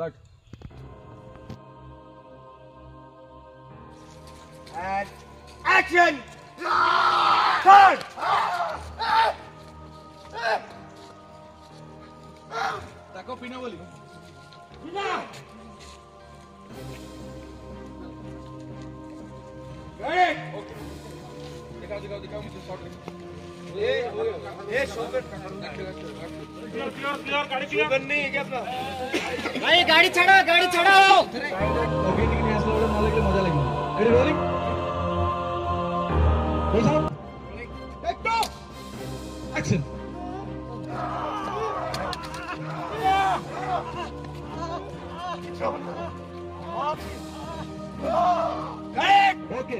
Cut action! Turn! ताको पीना बोली Ready? दिखाओ दिखाओ दिखाओ मुझे शॉट शोकर नहीं है क्या अपना भाई गाड़ी चढ़ाओ। गाड़ी है लगे मज़ा लगेगा एक्शन ओके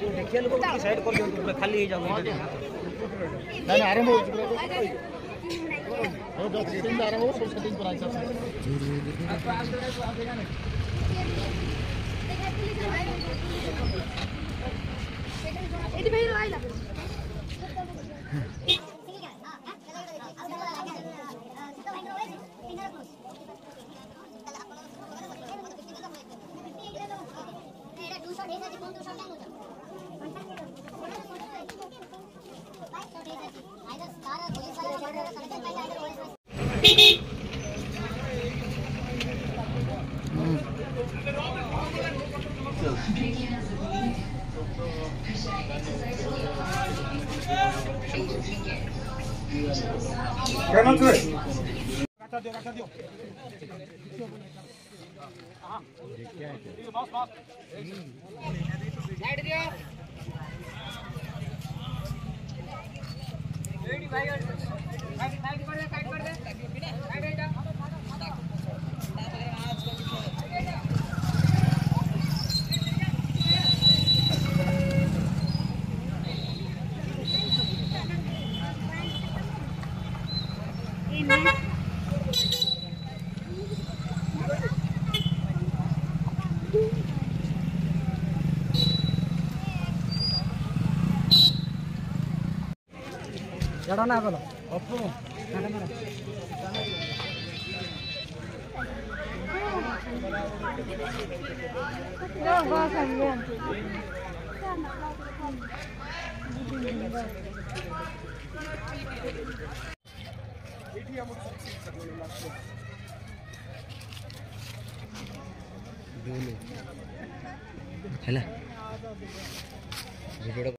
ଦେଖିବା ଲୋକ ସାଇଡ୍ କରିଦିଅନ୍ତୁ ଖାଲି ହେଇଯାଉ ନାଇଁ ଆରମ୍ଭ ହେଉଛି ପୁରା ଆରମ୍ଭ ହବ ସବୁ ସେଟିଂ କରାହେଇଛି ଏଠି ଭାଇ ରହିଲା कैमल करे काटा दे काटा दियो हाँ क्या है ये बस बस लाइट दियो रेडी भाई ना बोलो अपु Thank you. है ना?